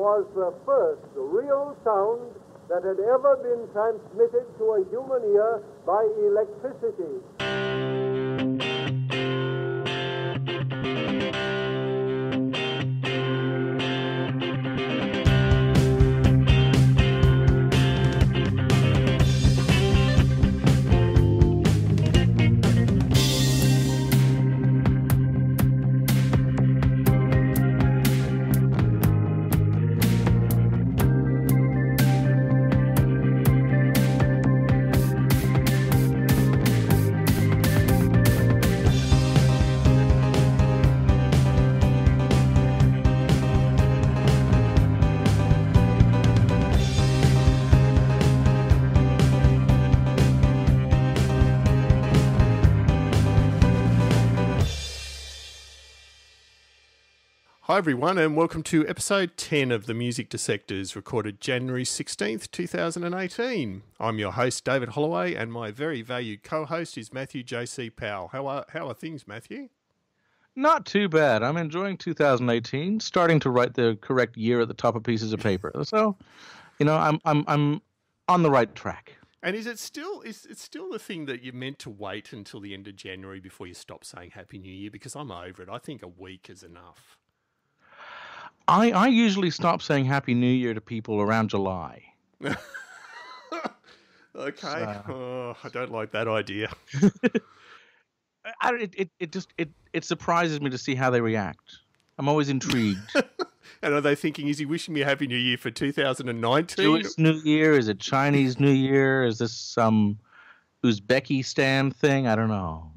was the first real sound that had ever been transmitted to a human ear by electricity. Hi, everyone, and welcome to episode 10 of the Music Dissectors, recorded January 16th, 2018. I'm your host, David Holloway, and my very valued co host is Matthew J.C. Powell. How are, how are things, Matthew? Not too bad. I'm enjoying 2018, starting to write the correct year at the top of pieces of paper. So, you know, I'm, I'm, I'm on the right track. And is it still is it still the thing that you're meant to wait until the end of January before you stop saying Happy New Year? Because I'm over it. I think a week is enough. I, I usually stop saying Happy New Year to people around July. okay. So, oh, I don't like that idea. I, it, it, it just it, it surprises me to see how they react. I'm always intrigued. and are they thinking, is he wishing me a Happy New Year for 2019? Jewish New Year? Is it Chinese New Year? Is this some Uzbekistan thing? I don't know.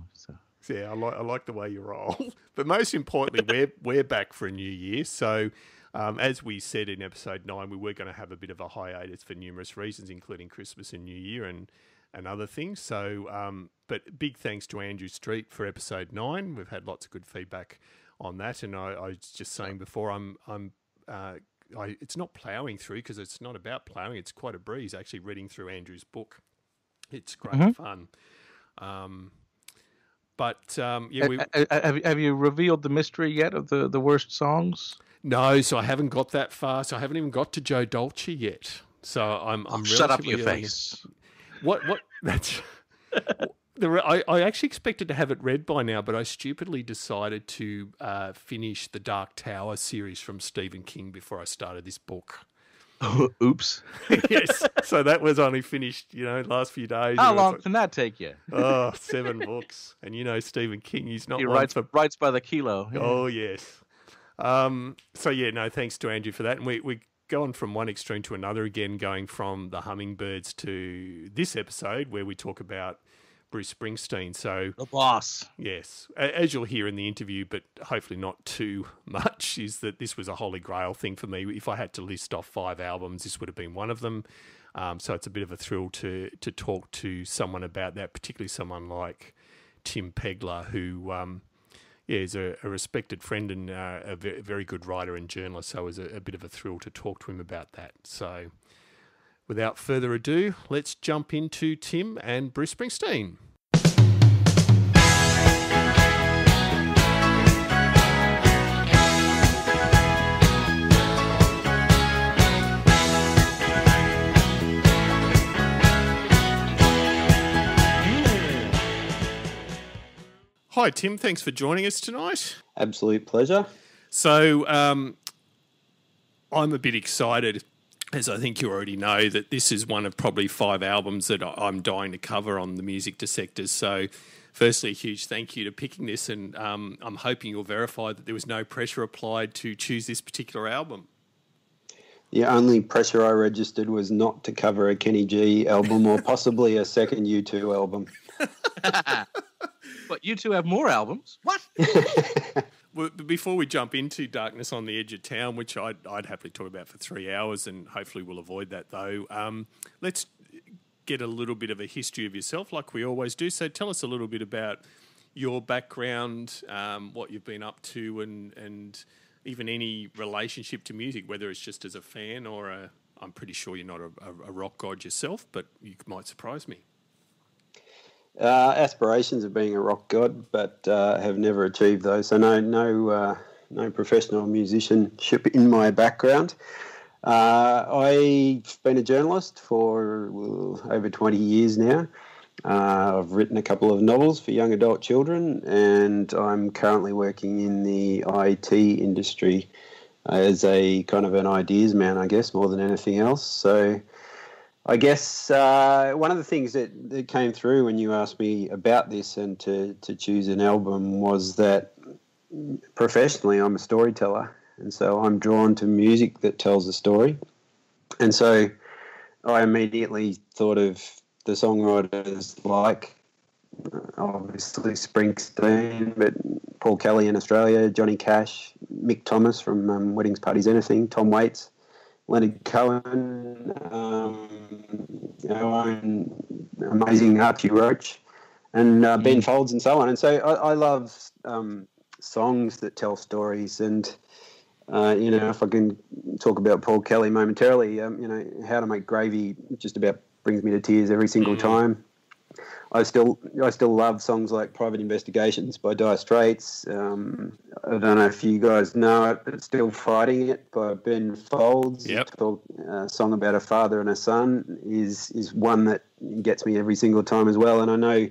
Yeah, I like I like the way you roll. But most importantly, we're we're back for a new year. So, um, as we said in episode nine, we were going to have a bit of a hiatus for numerous reasons, including Christmas and New Year and and other things. So, um, but big thanks to Andrew Street for episode nine. We've had lots of good feedback on that, and I, I was just saying before, I'm I'm. Uh, I, it's not ploughing through because it's not about ploughing. It's quite a breeze actually reading through Andrew's book. It's great mm-hmm. fun. Um, but um, yeah, we, have, have you revealed the mystery yet of the, the worst songs? No, so I haven't got that far. So I haven't even got to Joe Dolce yet. So I'm, I'm oh, shut up your face. What what that's. The, I, I, actually expected to have it read by now, but I stupidly decided to uh, finish the Dark Tower series from Stephen King before I started this book. Oops. yes. So that was only finished, you know, last few days. How long can that take you? oh, seven books. And you know, Stephen King, he's not. He writes, for... writes by the kilo. Oh, yes. Um, so, yeah, no, thanks to Andrew for that. And we, we go on from one extreme to another again, going from the hummingbirds to this episode where we talk about Bruce Springsteen. So the boss. Yes, as you'll hear in the interview, but hopefully not too much, is that this was a holy grail thing for me. If I had to list off five albums, this would have been one of them. Um, so it's a bit of a thrill to to talk to someone about that, particularly someone like Tim Pegler, who um, yeah is a, a, respected friend and uh, a very good writer and journalist. So it was a, a bit of a thrill to talk to him about that. So without further ado, let's jump into Tim and Bruce Springsteen. Hi, Tim. Thanks for joining us tonight. Absolute pleasure. So, um, I'm a bit excited as I think you already know, that this is one of probably five albums that I'm dying to cover on the music dissectors. So, firstly, a huge thank you to picking this, and um, I'm hoping you'll verify that there was no pressure applied to choose this particular album. The only pressure I registered was not to cover a Kenny G album or possibly a second U2 album. but U2 have more albums. What? Before we jump into Darkness on the Edge of Town, which I'd, I'd happily talk about for three hours, and hopefully we'll avoid that though, um, let's get a little bit of a history of yourself, like we always do. So tell us a little bit about your background, um, what you've been up to, and and even any relationship to music, whether it's just as a fan or a. I'm pretty sure you're not a, a rock god yourself, but you might surprise me. Uh, aspirations of being a rock god, but uh, have never achieved those. So no, no, uh, no professional musicianship in my background. Uh, I've been a journalist for well, over 20 years now. Uh, I've written a couple of novels for young adult children, and I'm currently working in the IT industry as a kind of an ideas man, I guess, more than anything else. So, I guess uh, one of the things that, that came through when you asked me about this and to, to choose an album was that professionally I'm a storyteller. And so I'm drawn to music that tells a story. And so I immediately thought of the songwriters like obviously Springsteen, but Paul Kelly in Australia, Johnny Cash, Mick Thomas from um, Weddings, Parties, Anything, Tom Waits, Leonard Cohen, um, you know, amazing Archie Roach, and uh, Ben mm. Folds, and so on. And so I, I love um, songs that tell stories. And uh, you know, if I can talk about Paul Kelly momentarily, um, you know, how to make gravy just about brings me to tears every single mm. time. I still I still love songs like Private Investigations by Dire Straits. Um, I don't know if you guys know it, but Still Fighting It by Ben Folds. Yep. A song about a father and a son is is one that gets me every single time as well. And I know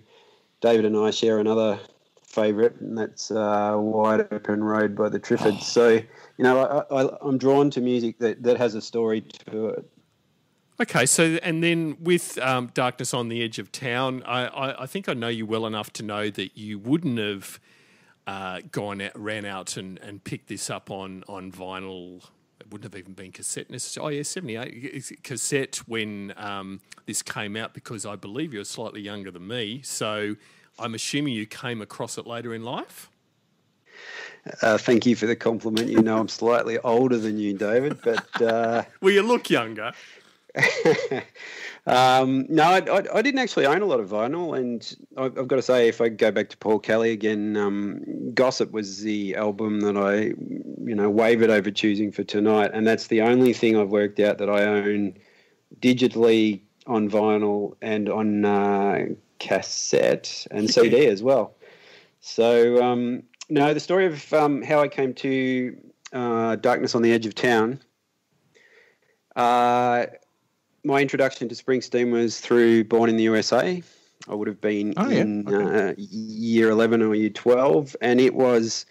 David and I share another favourite, and that's uh, Wide Open Road by the Triffids. Oh. So, you know, I, am drawn to music that, that has a story to it. Okay, so and then with um, Darkness on the Edge of Town, I, I, I, think I know you well enough to know that you wouldn't have uh, gone out, ran out and, and picked this up on, on vinyl. It wouldn't have even been cassette necessarily. Oh, yeah, 78 cassette when um, this came out because I believe you're slightly younger than me. So I'm assuming you came across it later in life? Uh, thank you for the compliment. You know, I'm slightly older than you, David, but. Uh... well, you look younger. um, no, I, I, I, didn't actually own a lot of vinyl, and I've, I've, got to say, if I go back to Paul Kelly again, um, Gossip was the album that I, you know, wavered over choosing for tonight, and that's the only thing I've worked out that I own digitally on vinyl and on uh, cassette and CD as well. So, um, no, the story of um, how I came to uh, Darkness on the Edge of Town. Uh, my introduction to Springsteen was through Born in the USA. I would have been oh, in yeah. okay. uh, year 11 or year 12, and it was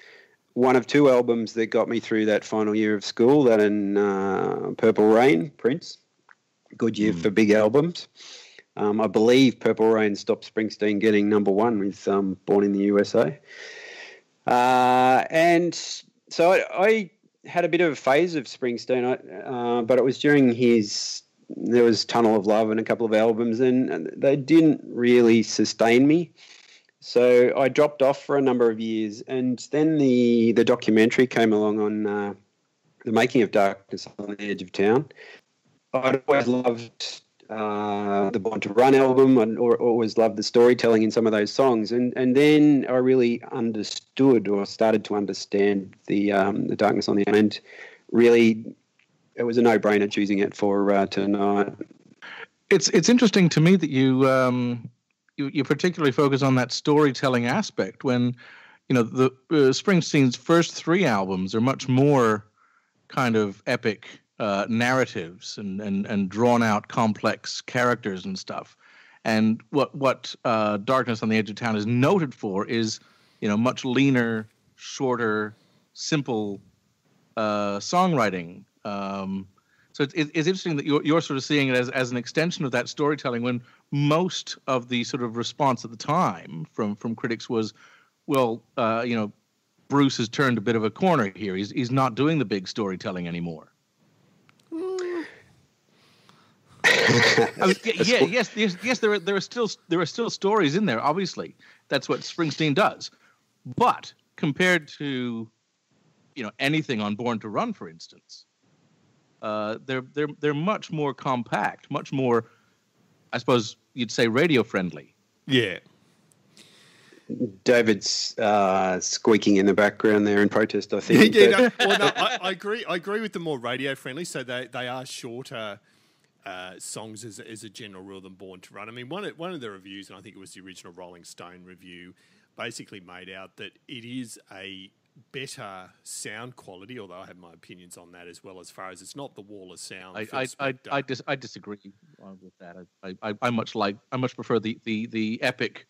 one of two albums that got me through that final year of school. That and uh, Purple Rain, Prince. Good year mm. for big albums. Um, I believe Purple Rain stopped Springsteen getting number one with um, Born in the USA. Uh, and so I, I, had a bit of a phase of Springsteen, uh, but it was during his there was Tunnel of Love and a couple of albums, and they didn't really sustain me. So I dropped off for a number of years, and then the the documentary came along on uh, the making of Darkness on the Edge of Town. I'd always loved uh, the Born to Run album, and or, always loved the storytelling in some of those songs, and and then I really understood or started to understand the um, the Darkness on the End. Really it was a no-brainer choosing it for uh, tonight. It's it's interesting to me that you um, you, you particularly focus on that storytelling aspect when you know the uh, Springsteen's first three albums are much more kind of epic uh, narratives and, and and drawn out complex characters and stuff. And what what uh, Darkness on the Edge of Town is noted for is you know much leaner, shorter, simple uh, songwriting um, so it's, it's interesting that you're, you're sort of seeing it as, as an extension of that storytelling when most of the sort of response at the time from, from critics was, well, uh, you know, Bruce has turned a bit of a corner here. He's, he's not doing the big storytelling anymore. I mean, yeah, yeah, yes, yes, yes. There are there are still there are still stories in there. Obviously, that's what Springsteen does. But compared to, you know, anything on Born to Run, for instance, uh, they're they're they're much more compact, much more, I suppose you'd say, radio friendly. Yeah. David's uh, squeaking in the background there in protest. I think. yeah, no, well, no, I, I, agree. I agree with the more radio friendly. So they they are shorter. Uh, songs as, as a general rule than Born to Run. I mean, one of, one of the reviews, and I think it was the original Rolling Stone review, basically made out that it is a better sound quality, although I have my opinions on that as well. As far as it's not the wall of sound. I I I, I, dis- I disagree uh, with that. I, I I much like I much prefer the the the epic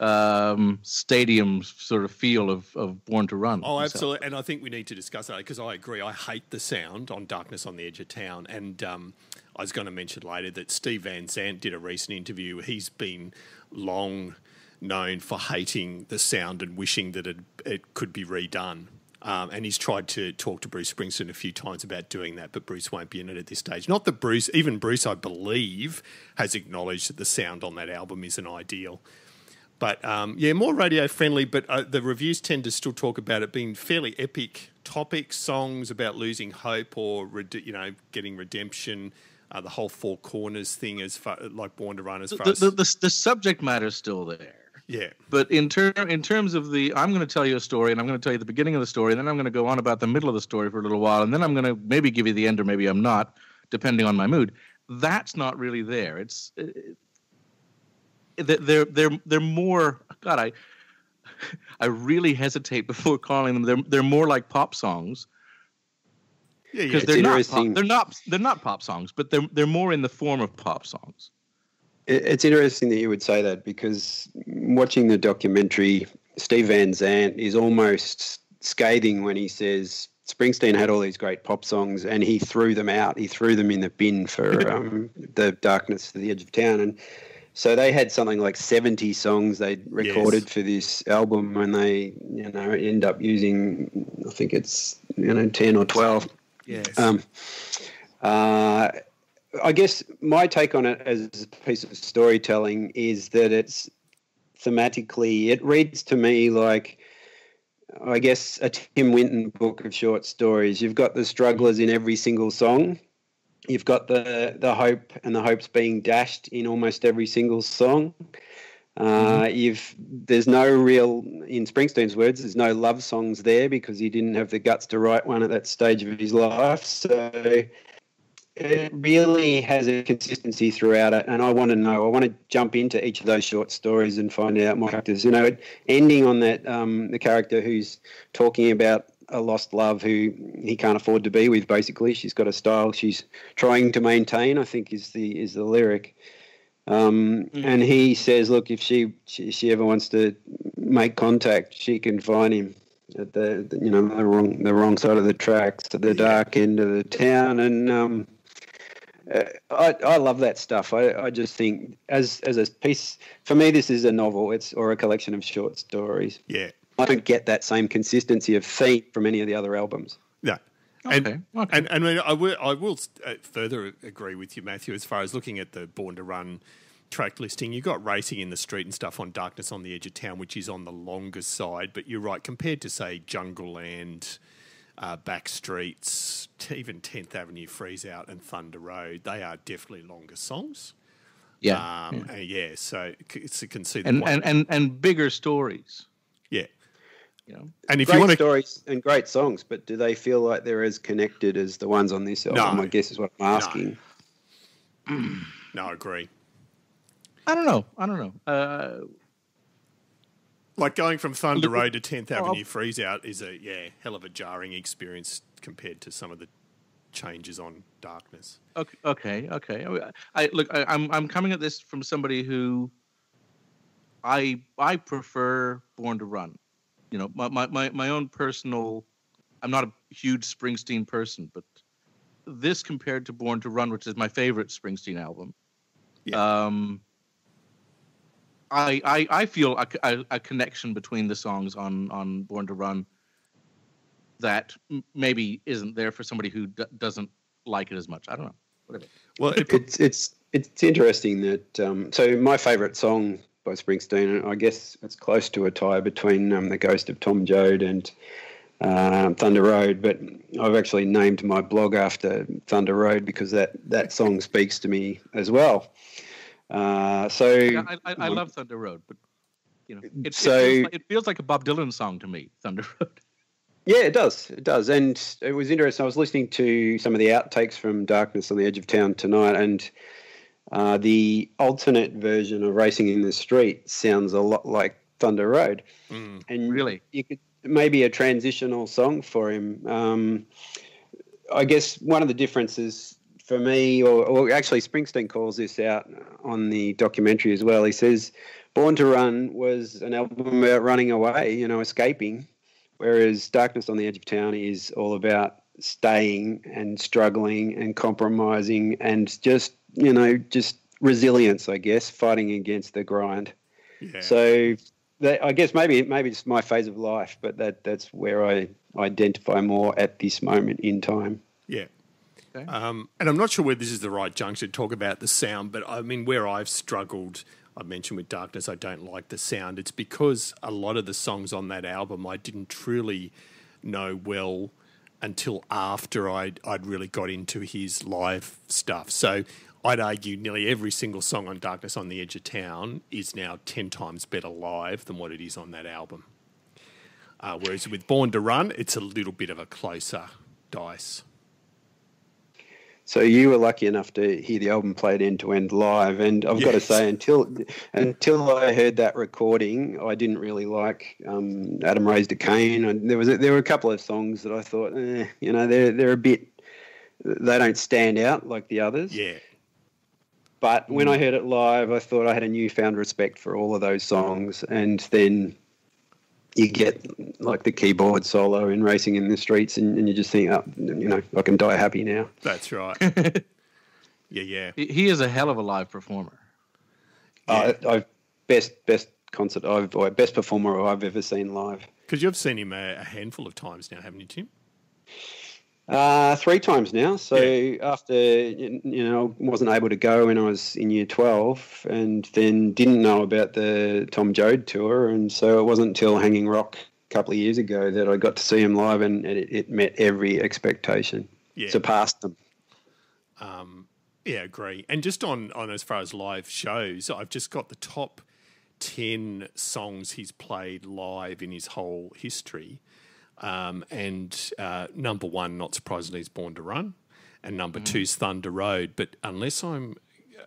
um stadium sort of feel of of Born to Run. Oh, absolutely. And I think we need to discuss that because I agree. I hate the sound on Darkness on the Edge of Town. And um, I was going to mention later that Steve Van Zandt did a recent interview. He's been long known for hating the sound and wishing that it, it could be redone. Um, and he's tried to talk to Bruce Springsteen a few times about doing that, but Bruce won't be in it at this stage. Not that Bruce, even Bruce, I believe, has acknowledged that the sound on that album isn't ideal. But um, yeah, more radio friendly. But uh, the reviews tend to still talk about it being fairly epic topics, songs about losing hope or you know getting redemption. Uh, the whole four corners thing, as far like Born to Run, as far the, as the, the the subject matter is still there. Yeah, But in term in terms of the, I'm going to tell you a story, and I'm going to tell you the beginning of the story, and then I'm going to go on about the middle of the story for a little while, and then I'm going to maybe give you the end, or maybe I'm not, depending on my mood. That's not really there. It's uh, they're they're they're more. God, I I really hesitate before calling them. They're they're more like pop songs yeah, yeah. because It's they're not pop, interesting. they're not they're not pop songs, but they're they're more in the form of pop songs. It- It's interesting that you would say that because watching the documentary, Steve Van Zandt is almost scathing when he says Springsteen had all these great pop songs and he threw them out. He threw them in the bin for um, the darkness to the edge of town. And so they had something like 70 songs they'd recorded for this album and they, you know, end up using, I think it's, you know, 10 or 12. yes. Um, uh, I guess my take on it as a piece of storytelling is that it's thematically, it reads to me like, I guess, a Tim Winton book of short stories. You've got the strugglers in every single song. You've got the the hope and the hopes being dashed in almost every single song. Uh, you've there's no real, in Springsteen's words, there's no love songs there because he didn't have the guts to write one at that stage of his life. So it really has a consistency throughout it, and I want to know. I want to jump into each of those short stories and find out more characters. You know, ending on that um, the character who's talking about a lost love who he can't afford to be with. Basically, she's got a style she's trying to maintain. I think is the is the lyric. Um, And he says, "Look, if she, she she ever wants to make contact, she can find him at the, the you know the wrong the wrong side of the tracks, at the dark end of the town." And um, uh, I I love that stuff. I, I just think as as a piece for me, this is a novel. It's or a collection of short stories. yeah. I don't get that same consistency of theme from any of the other albums. Yeah. Okay, And, okay. and, and I, mean, I will, I will uh, further agree with you, Matthew, as far as looking at the Born to Run track listing. You've got Racing in the Street and stuff on Darkness on the Edge of Town, which is on the longer side. But you're right, compared to, say, Jungleland, uh, Backstreets, even 10th Avenue Freeze Out and Thunder Road, they are definitely longer songs. yeah, Um, yeah. yeah, so it's, so you can see and, and and and bigger stories. yeah. You know, And if great you want to stories and great songs, but do they feel like they're as connected as the ones on this album? No. I guess is what I'm asking. No, I agree. I don't know. I don't know. Uh, Like going from Thunder Road to 10th Oh, Avenue Freeze Out is a yeah hell of a jarring experience compared to some of the changes on Darkness. Okay, okay, okay. I, I look. I, I'm I'm coming at this from somebody who I I prefer Born to Run. You know, my my my, my own personal. I'm not a huge Springsteen person, but this compared to Born to Run, which is my favorite Springsteen album. Yeah. Um. I, I, I feel a, a, a connection between the songs on, on Born to Run that m- maybe isn't there for somebody who d- doesn't like it as much. I don't know. Whatever. Well, it, It's it's it's interesting that um, so my favourite song by Springsteen, I guess it's close to a tie between um, the Ghost of Tom Joad and um, Thunder Road, but I've actually named my blog after Thunder Road because that that song speaks to me as well. Uh, so Yeah, I, I, I love Thunder Road, but you know, it, So- it, feels like, it feels like a Bob Dylan song to me. Thunder Road. Yeah, it does. It does. And it was interesting. I was listening to some of the outtakes from Darkness on the Edge of Town tonight, and uh, the alternate version of Racing in the Street sounds a lot like Thunder Road. mm, And Really? you could maybe a transitional song for him. Um, I guess one of the differences for me, or, or, actually Springsteen calls this out on the documentary as well. He says, "Born to Run" was an album about running away, you know, escaping, whereas "Darkness on the Edge of Town" is all about staying and struggling and compromising and just you know just resilience, I guess, fighting against the grind. Yeah. So that, I guess maybe maybe it's my phase of life, but that that's where I identify more at this moment in time. Yeah. Okay. Um, and I'm not sure whether this is the right juncture to talk about the sound, but I mean, where I've struggled, I mentioned with Darkness, I don't like the sound. It's because a lot of the songs on that album I didn't truly know well until after I'd, I'd really got into his live stuff. So I'd argue nearly every single song on Darkness on the Edge of Town is now 10 times better live than what it is on that album. Uh, whereas with Born to Run, it's a little bit of a closer dice. So you were lucky enough to hear the album played end to end live, and I've yes. got to say, until until I heard that recording, I didn't really like um, Adam Raised a Cain. And there was a, there were a couple of songs that I thought, eh, you know, they're they're a bit, they don't stand out like the others. Yeah. But when I mm. heard it live, I thought I had a newfound respect for all of those songs. And then you get like the keyboard solo in Racing in the Streets, and, and you just think, oh, you know, I can die happy now. That's right. yeah, yeah. He is a hell of a live performer. Yeah. Uh, I've best best concert I've or best performer I've ever seen live. Because you've seen him a, a handful of times now, haven't you, Tim? Uh, three times now. So yeah. after you know wasn't able to go when I was in year twelve, and then didn't know about the Tom Joad tour, and so it wasn't until Hanging Rock a couple of years ago that I got to see him live, and it, it met every expectation, yeah. surpassed them. Um, yeah, agree. And just on on as far as live shows, I've just got the top ten songs he's played live in his whole history um, and uh, number one, not surprisingly, is Born to Run. And number mm. two is Thunder Road. But unless I'm,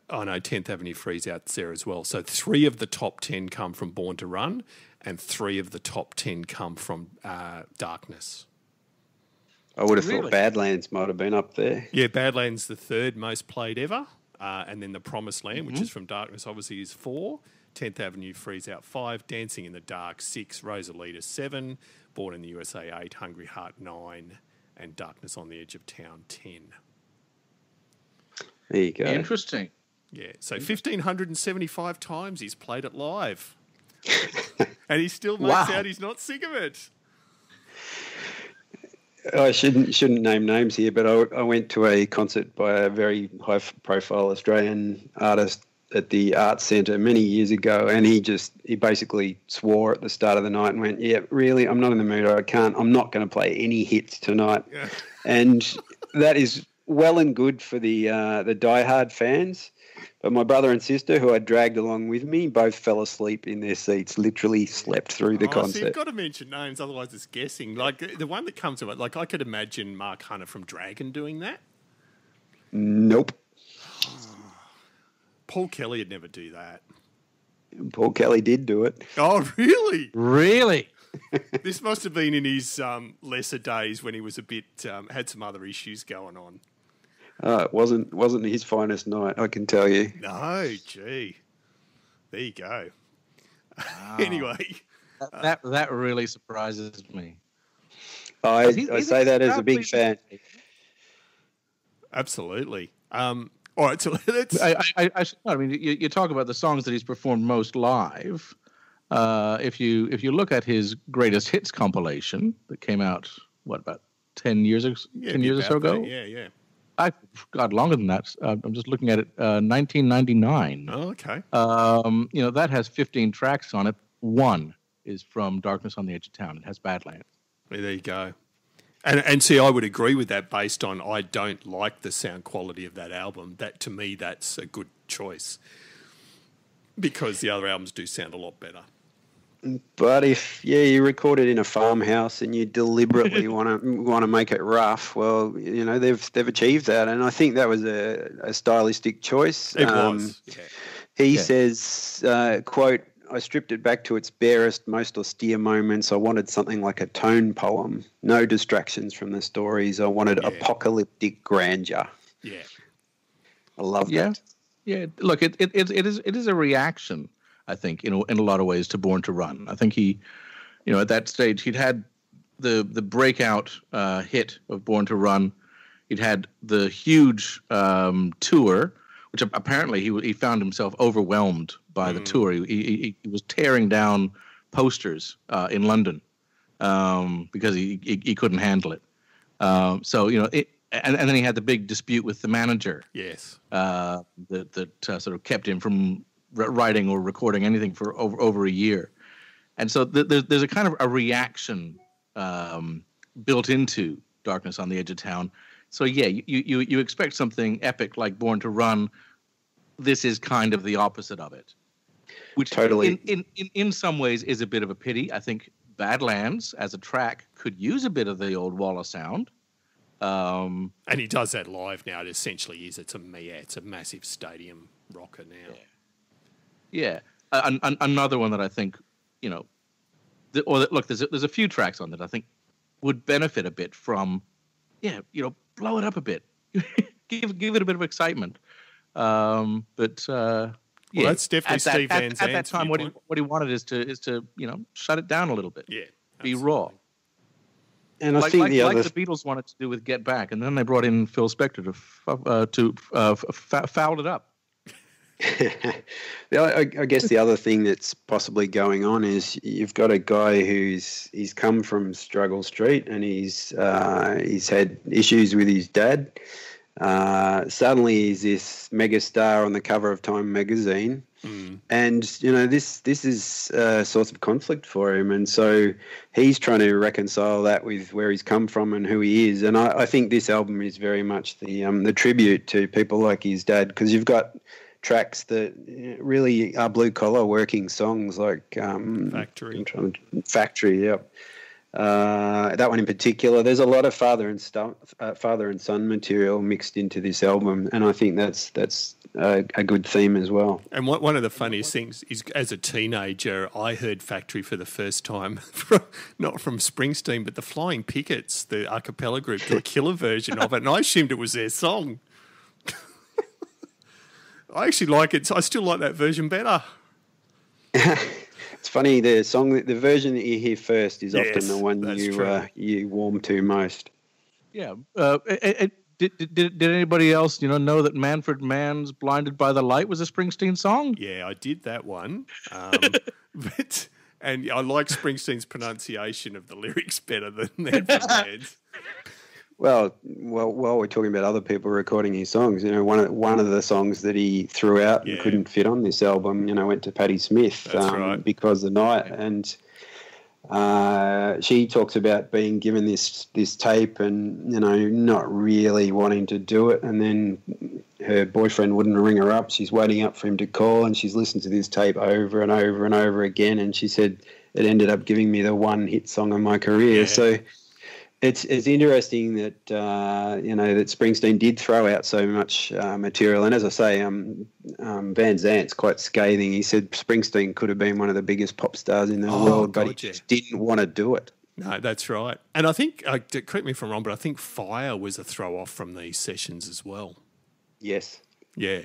I know 10th Avenue Freeze out there as well. So three of the top 10 come from Born to Run, and three of the top 10 come from uh, Darkness. I would have really? thought Badlands might have been up there. Yeah, Badlands the third most played ever. Uh, and then the Promised Land, mm-hmm. which is from Darkness, obviously is four. 10th Avenue Freeze Out five. Dancing in the Dark six. Rosalita seven. Born in the USA 8, Hungry Heart 9, and Darkness on the Edge of Town 10. There you go. Interesting. Yeah, so 1,575 times he's played it live. and he still makes wow. out he's not sick of it. I shouldn't shouldn't name names here, but I, I went to a concert by a very high profile Australian artist at the Arts Centre many years ago, and he just he basically swore at the start of the night and went, "Yeah, really, I'm not in the mood. I can't. I'm not going to play any hits tonight." Yeah. And that is well and good for the uh, the diehard fans. But my brother and sister, who I dragged along with me, both fell asleep in their seats. Literally slept through the oh, concert. So you've got to mention names, otherwise it's guessing. Like the one that comes to it, like I could imagine Marc Hunter from Dragon doing that. Nope. Paul Kelly would never do that. Paul Kelly did do it. Oh, really? Really? this must have been in his um, lesser days when he was a bit um, had some other issues going on. Uh, it wasn't wasn't his finest night, I can tell you. No, gee, there you go. Wow. anyway, that that really surprises me. I, I say that as a big fan. Absolutely. Um, all right, so let's. I, I, I, I mean, you, you, talk about the songs that he's performed most live. Uh, if you if you look at his greatest hits compilation that came out, what about ten years? Yeah, ten years or so ago? That. Yeah, yeah. I got longer than that. Uh, I'm just looking at it. Uh, 1999. Oh, okay. Um, you know that has 15 tracks on it. One is from Darkness on the Edge of Town. It has Badlands. There you go. And, and see, I would agree with that based on I don't like the sound quality of that album. That to me, that's a good choice because the other albums do sound a lot better. But if yeah, you record it in a farmhouse and you deliberately want to want to make it rough, well, you know they've they've achieved that, and I think that was a, a stylistic choice. It um, was. Yeah. He yeah. says, uh, "quote I stripped it back to its barest, most austere moments. I wanted something like a tone poem, no distractions from the stories. I wanted Yeah. apocalyptic grandeur. Yeah. I love Yeah. that. Yeah, look, it, it it it is it is a reaction, I think, in a, in a lot of ways to Born to Run. I think he, you know, at that stage he'd had the the breakout uh, hit of Born to Run. He'd had the huge um, tour, which apparently he he found himself overwhelmed by the tour. He, he he was tearing down posters uh, in London um, because he, he he couldn't handle it. Um, so you know, it, and and then he had the big dispute with the manager Yes. uh, that that uh, sort of kept him from writing or recording anything for over over a year, and so th- there's there's a kind of a reaction um, built into Darkness on the Edge of Town. So yeah, you you you expect something epic like Born to Run. This is kind of the opposite of it, which Totally. in in in, in some ways is a bit of a pity. I think Badlands as a track could use a bit of the old wall of sound. Um, And he does that live now. It essentially is. It's a yeah, it's a massive stadium rocker now. Yeah, an, an, another one that I think, you know, the, or that, look, there's a, there's a few tracks on that I think would benefit a bit from, yeah, you know, blow it up a bit, give give it a bit of excitement. Um, but uh, yeah, that's definitely at that, Steve at, Van at that time. What he what he wanted is to is to you know shut it down a little bit, Yeah. be raw, And I like think like, the like other the Beatles wanted to do with Get Back, and then they brought in Phil Spector to f- uh, to uh, f- fouled it up. The I, I guess the other thing that's possibly going on is you've got a guy who's he's come from Struggle Street and he's uh, he's had issues with his dad. Uh, suddenly, he's this megastar on the cover of Time magazine, and you know this this is a source of conflict for him, and so he's trying to reconcile that with where he's come from and who he is. And I, I think this album is very much the um, the tribute to people like his dad because you've got tracks that really are blue collar working songs like um, Factory. I'm trying to, Factory, yep. Uh, that one in particular. There's a lot of father and stuff, uh, father and son material mixed into this album, and I think that's that's a, a good theme as well. And what, one of the funniest things is, as a teenager, I heard Factory for the first time, from, not from Springsteen, but the Flying Pickets, the a cappella group, do a killer version of it, and I assumed it was their song. I actually like it. I still like that version better. It's funny the song, the version that you hear first is Yes, often the one you uh, you warm to most. Yeah. Uh, it, it, did, did, did anybody else, you know, know that Manfred Mann's "Blinded by the Light" was a Springsteen song? Yeah, I did that one. Um, but and I like Springsteen's pronunciation of the lyrics better than Manfred Mann's. Well, well, while we're talking about other people recording his songs, you know, one of one of the songs that he threw out Yeah. and couldn't fit on this album, you know, went to Patti Smith um, right. because the night, and uh, she talks about being given this this tape and you know not really wanting to do it, and then her boyfriend wouldn't ring her up. She's waiting up for him to call, and she's listened to this tape over and over and over again, and she said it ended up giving me the one hit song of my career. Yeah. So it's it's interesting that uh, you know that Springsteen did throw out so much uh, material, and as I say, um, um, Van Zandt's quite scathing. He said Springsteen could have been one of the biggest pop stars in the Oh, world, but God, he just didn't want to do it. No, that's right. And I think, uh, correct me if I'm wrong, but I think Fire was a throw off from these sessions as well. Yes. Yeah.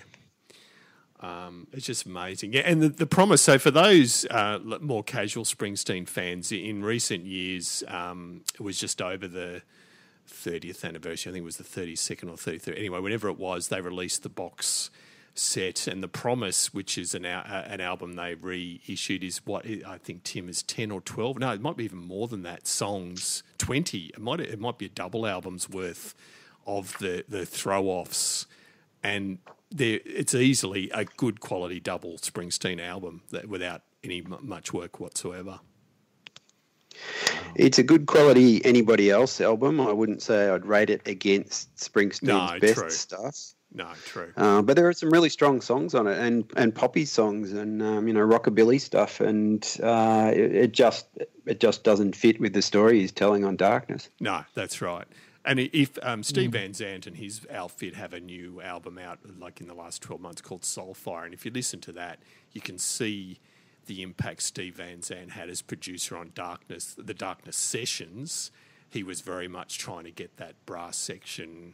Um, it's just amazing. Yeah, and the, the promise. So for those uh, more casual Springsteen fans, in recent years, um, it was just over the 30th anniversary. I think it was the 32nd or 33rd. Anyway, whenever it was, they released the box set, and the promise, which is an uh, an album they reissued, is what I think Tim is 10 or 12. No, it might be even more than that. Songs 20. It might it might be a double album's worth of the the throw offs and there it's easily a good quality double Springsteen album that without any m- much work whatsoever. It's a good quality anybody else album. I wouldn't say I'd rate it against Springsteen's No, best true. stuff. No, true. Uh, but there are some really strong songs on it, and and poppy songs, and um, you know rockabilly stuff, and uh, it, it just it just doesn't fit with the story he's telling on Darkness. No, that's right. And if um, Steve Van Zandt and his outfit have a new album out, like in the last 12 months, called Soulfire, and if you listen to that, you can see the impact Steve Van Zandt had as producer on Darkness, the Darkness sessions, he was very much trying to get that brass section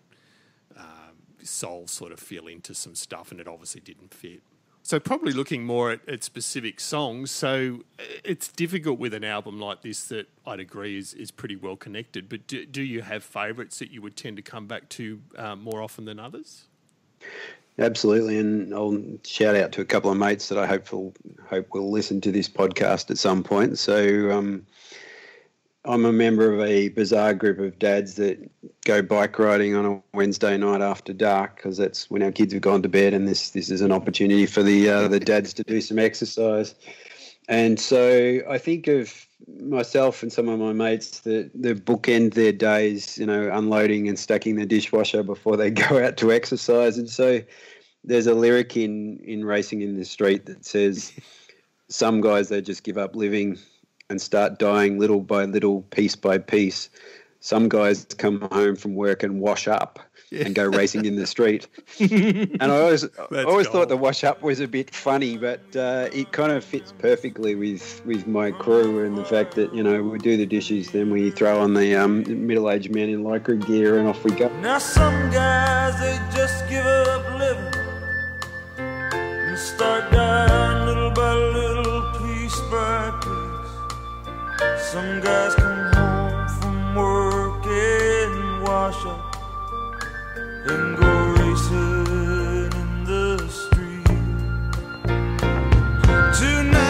um, soul sort of feel into some stuff, and it obviously didn't fit. So probably looking more at, at, specific songs. So uh, it's difficult with an album like this that I'd agree is, is pretty well connected. But do, do you have favourites that you would tend to come back to um, more often than others? Absolutely, and I'll shout out to a couple of mates that I hope will hope will listen to this podcast at some point. So um, I'm a member of a bizarre group of dads that go bike riding on a Wednesday night after dark because that's when our kids have gone to bed, and this this is an opportunity for the uh, the dads to do some exercise. And so I think of myself and some of my mates that the bookend their days, you know, unloading and stacking the dishwasher before they go out to exercise. And so there's a lyric in in Racing in the Street that says, "Some guys they just give up living and start dying little by little, piece by piece." Some guys come home from work and wash up yeah. and go racing in the street. and I always, I always thought the wash up was a bit funny, but uh, it kind of fits perfectly with, with my crew and the fact that, you know, we do the dishes, then we throw on the um, middle aged man in lycra gear and off we go. Now, some guys, they just give up living and start dying little by little, piece by piece. Some guys come home from work and wash up and go racing in the street. Tonight.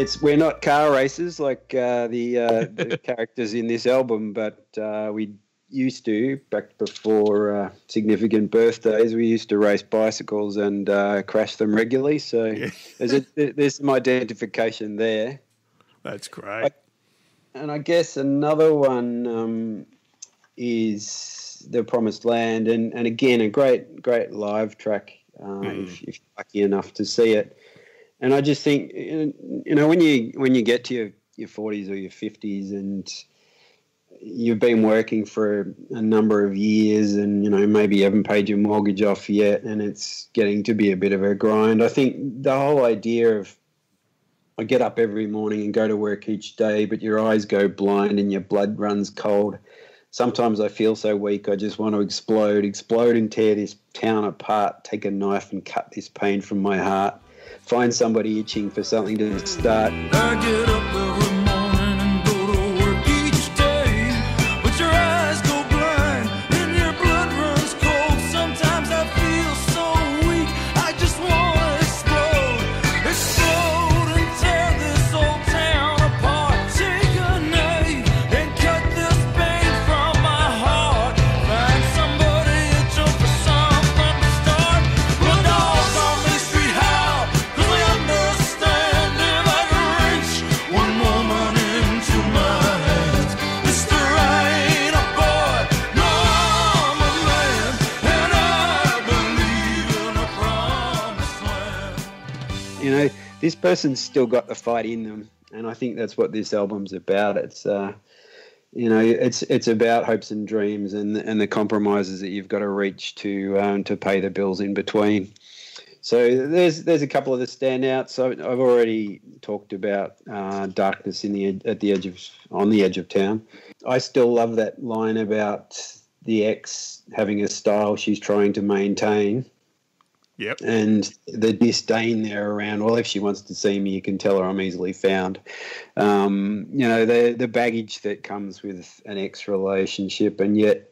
It's we're not car racers like uh, the, uh, the characters in this album, but uh, we used to back before uh, significant birthdays. We used to race bicycles and uh, crash them regularly. So yeah. there's a, there's some identification there. That's great. I, and I guess another one um, is the Promised Land, and and again a great great live track. Mm. If, if, you're lucky enough to see it, and I just think you know when you when you get to your your forties or your fifties and you've been working for a number of years and you know maybe you haven't paid your mortgage off yet and it's getting to be a bit of a grind. I think the whole idea of I get up every morning and go to work each day, but your eyes go blind and your blood runs cold. Sometimes I feel so weak I just want to explode, explode and tear this town apart, take a knife and cut this pain from my heart find somebody itching for something to start. This person's still got the fight in them, and I think that's what this album's about. It's uh, you know, it's it's about hopes and dreams and and the compromises that you've got to reach to um, to pay the bills in between. So there's there's a couple of the standouts. So I've already talked about uh, darkness in the at the edge of on the edge of town. I still love that line about the ex having a style she's trying to maintain Yep. And the disdain there around, well, if she wants to see me, you can tell her I'm easily found. Um, you know, the the baggage that comes with an ex relationship, and yet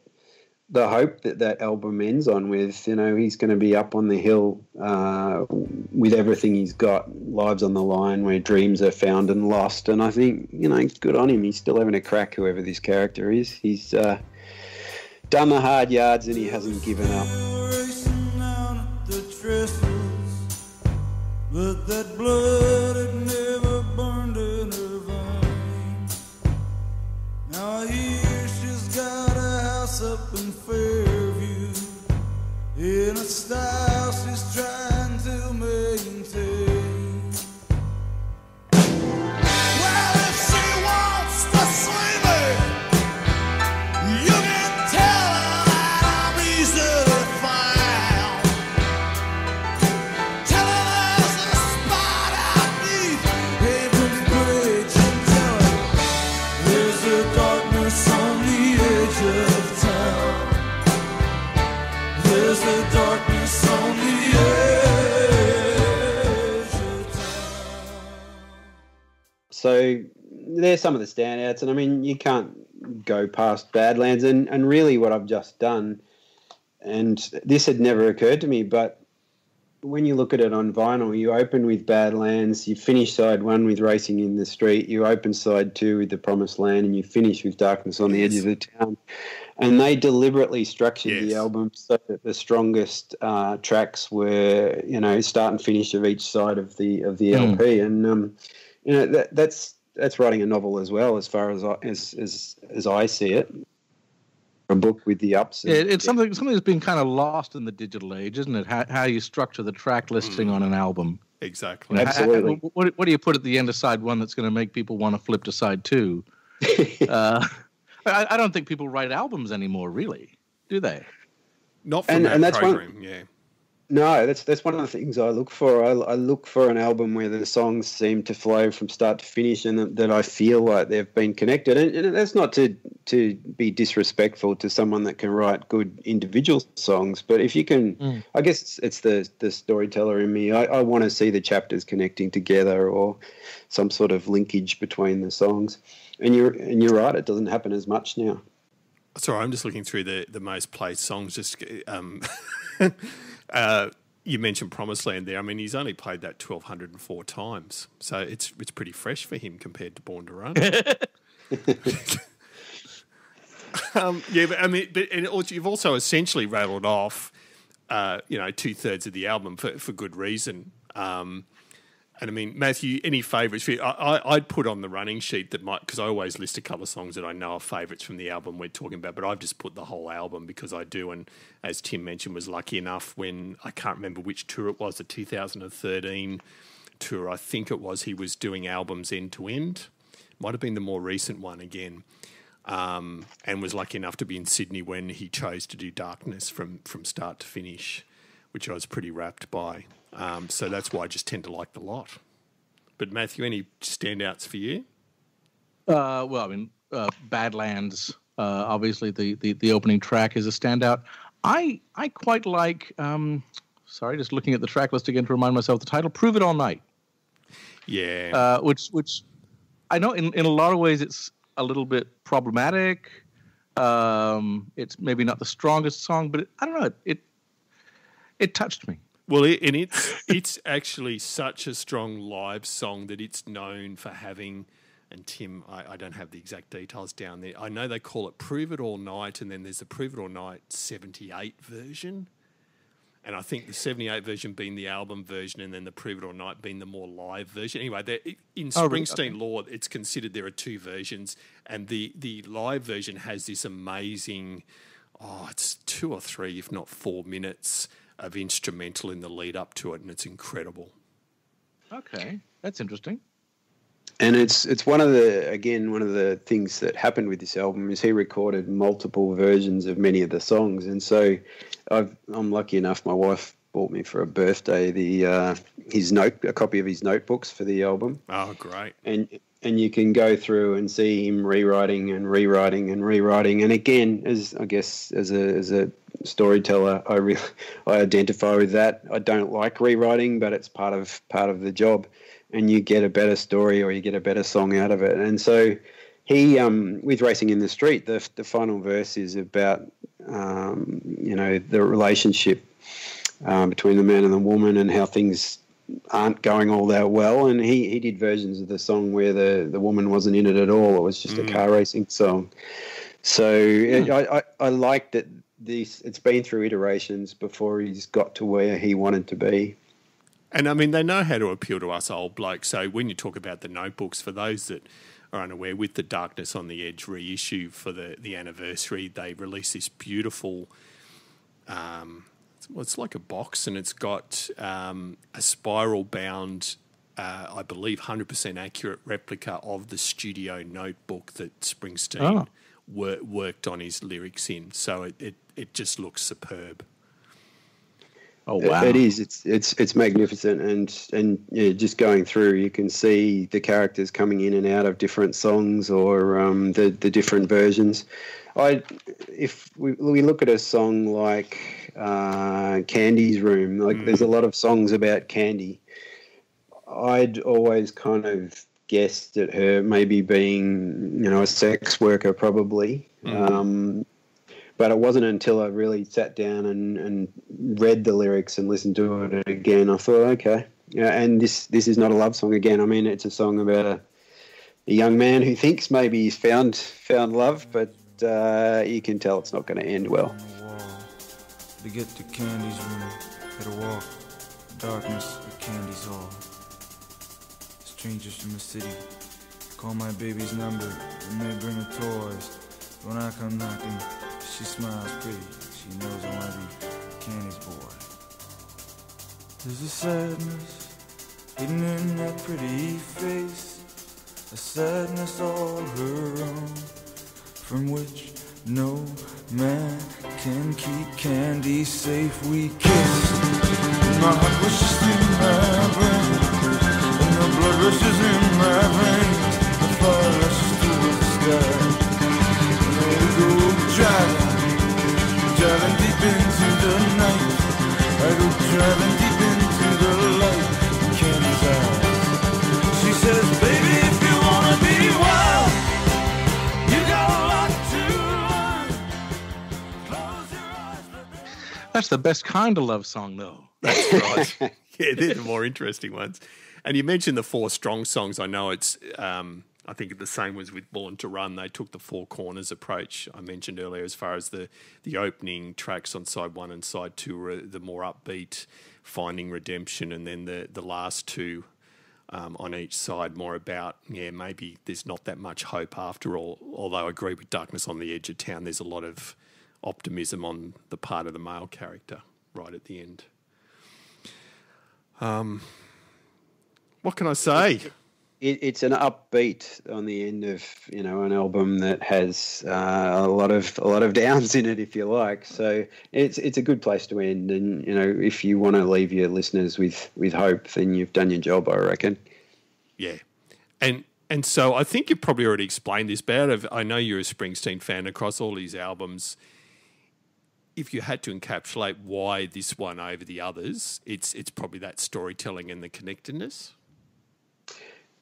the hope that that album ends on with, you know, he's going to be up on the hill uh, with everything he's got, lives on the line, where dreams are found and lost. And I think you know, good on him. He's still having a crack, whoever this character is. He's uh, done the hard yards and he hasn't given up. But that blood had never burned in her veins. Now here she's got a house up in Fairview, in a style she's trying to maintain. So there's some of the standouts, and I mean you can't go past Badlands, and and really what I've just done, and this had never occurred to me, but when you look at it on vinyl, you open with Badlands, you finish side one with Racing in the Street, you open side two with The Promised Land, and you finish with Darkness on the Edge of the Town. And they deliberately structured Yes. the album so that the strongest uh, tracks were, you know, start and finish of each side of the of the Mm. LP, and um, you know that, that's that's writing a novel as well, as far as I, as as as I see it. A book with the ups. and- It, it's something something that's been kind of lost in the digital age, isn't it? How, how you structure the track listing on an album. Exactly. You know, Absolutely. how- what, what do you put at the end of side one that's going to make people want to flip to side two? uh, I, I don't think people write albums anymore, really, do they? Not from And- that and that's one- program, yeah. No, that's that's one of the things I look for. I, I look for an album where the songs seem to flow from start to finish, and that, that I feel like they've been connected. And, and that's not to to be disrespectful to someone that can write good individual songs, but if you can, Mm. I guess it's, it's the the storyteller in me. I, I want to see the chapters connecting together or some sort of linkage between the songs. And you're and you're right. It doesn't happen as much now. Sorry, I'm just looking through the, the most played songs. Just um, uh, you mentioned Promised Land there. I mean, he's only played that 1,204 times, so it's it's pretty fresh for him compared to Born to Run. um, yeah, but I mean, but and also, you've also essentially rattled off, uh, you know, two thirds of the album for for good reason. Um, and I mean, Matthew, any favourites for you? I, I, I'd put on the running sheet that might, because I always list a couple of songs that I know are favourites from the album we're talking about, but I've just put the whole album because I do. And as Tim mentioned, was lucky enough when I can't remember which tour it was, the 2013 tour, I think it was, he was doing albums end to end. Might have been the more recent one again. Um, and was lucky enough to be in Sydney when he chose to do Darkness from, from start to finish, which I was pretty wrapped by. Um, so that's why I just tend to like the lot. But Matthew, any standouts for you? Uh, well, I mean, uh, Badlands. Uh, obviously, the, the the opening track is a standout. I I quite like. Um, sorry, just looking at the track list again to remind myself the title. Prove it all night. Yeah, uh, which which I know in, in a lot of ways it's a little bit problematic. Um, it's maybe not the strongest song, but it, I don't know. It, it it touched me. Well, it, and it's it's actually such a strong live song that it's known for having. And Tim, I, I don't have the exact details down there. I know they call it "Prove It All Night," and then there's the "Prove It All Night" '78 version. And I think the 78 version being the album version and then the Prove It All Night being the more live version. Anyway, there- in Oh? Springsteen law, it's considered there are two versions. And the, the live version has this amazing, oh, it's two or three, if not four minutes of instrumental in the lead up to it. And it's incredible. Okay, that's interesting. And it's it's one of the again one of the things that happened with this album is he recorded multiple versions of many of the songs, and so I've, I'm lucky enough. My wife bought me for a birthday the uh, his note a copy of his notebooks for the album, Oh, great. and and you can go through and see him rewriting and rewriting and rewriting. And again, as I guess as a as a storyteller, I really I identify with that. I don't like rewriting, but it's part of part of the job, and you get a better story or you get a better song out of it. And so he um, with racing in the street, the the final verse is about um, you know the relationship um, between the man and the woman and how things aren't going all that well. And he, he did versions of the song where the, the woman wasn't in it at all. It was just a car racing song. So it, I, I, I like that this it's been through iterations before he's got to where he wanted to be. And I mean, they know how to appeal to us old blokes. So when you talk about the notebooks, for those that are unaware, with the Darkness on the Edge reissue for the, the anniversary, they released this beautiful, um, it's, well, it's like a box and it's got um, a spiral bound, uh, I believe, 100% accurate replica of the studio notebook that Springsteen Oh. wor- worked on his lyrics in. So it, it, it just looks superb. Oh wow! It is. It's it's it's magnificent, and and yeah, just going through, you can see the characters coming in and out of different songs or um, the the different versions. I, if we, we look at a song like uh, Candy's Room, like there's a lot of songs about Candy. I'd always kind of guessed at her maybe being, you know, a sex worker, probably. Um, but it wasn't until I really sat down and, and read the lyrics and listened to it again, I thought, okay, yeah, and this this is not a love song again. I mean, it's a song about a, a young man who thinks maybe he's found found love, but uh, you can tell it's not going to end well. On the wall. To get to Candy's room, gotta walk. Darkness, the candy's all. Strangers from the city, call my baby's number, and they bring her toys. When I come knocking, she smiles pretty. She knows I wanna be Candy's boy. There's a sadness hidden in that pretty face, a sadness all her own from which no man can keep candy safe. We kissed, my heart just in my brain, and the blood rushes in my veins, the fire rushes through the sky. And we go driving, driving deep into the night. I go driving deep That's the best kind of love song, though. That's right. yeah, they're the more interesting ones. And you mentioned the four strong songs. I know it's. Um, I think the same was with Born to Run. They took the four corners approach I mentioned earlier, as far as the the opening tracks on side one and side two were the more upbeat, finding redemption, and then the the last two. Um, on each side, more about yeah, maybe there's not that much hope after all. Although I agree with Darkness on the Edge of Town, there's a lot of optimism on the part of the male character right at the end. Um, what can I say? It, it's an upbeat on the end of you know an album that has uh, a lot of a lot of downs in it, if you like. So it's it's a good place to end. And you know, if you want to leave your listeners with with hope, then you've done your job, I reckon. Yeah, and and so I think you've probably already explained this, but out of I know you're a Springsteen fan across all these albums. If you had to encapsulate why this one over the others, it's it's probably that storytelling and the connectedness.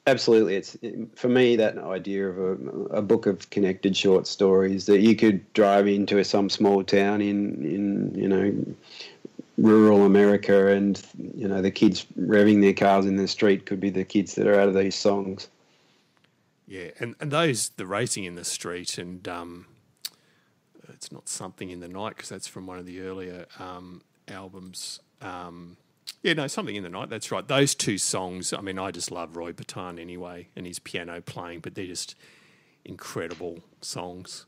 Absolutely, it's for me that idea of a, a book of connected short stories that you could drive into some small town in in you know rural America, and you know the kids revving their cars in the street could be the kids that are out of these songs. Yeah, and, and those the racing in the street and um, it's not something in the night because that's from one of the earlier um, albums. Um, yeah, no, something in the night. That's right. Those two songs. I mean, I just love Roy Bittan anyway, and his piano playing, but they're just incredible songs.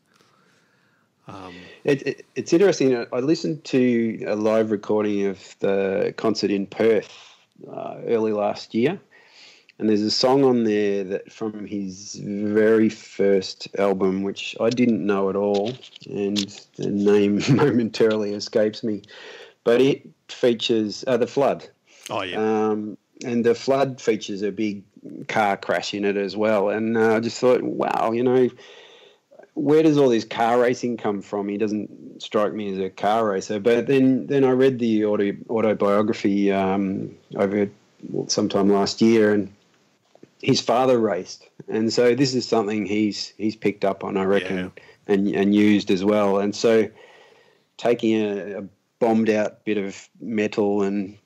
It, it, it's interesting. I- I listened to a live recording of the concert in Perth uh, early last year, and there's a song on there that from his very first album, which I didn't know at all, and the name momentarily escapes me, but it features uh, the flood. Oh yeah, Um, and the flood features a big car crash in it as well. And uh, I just thought, wow, you know, where does all this car racing come from? He doesn't strike me as a car racer. But then, then I read the auto, autobiography um, over sometime last year, and his father raced, and so this is something he's he's picked up on, I reckon, and and used as well. And so, taking a, a bombed out bit of metal and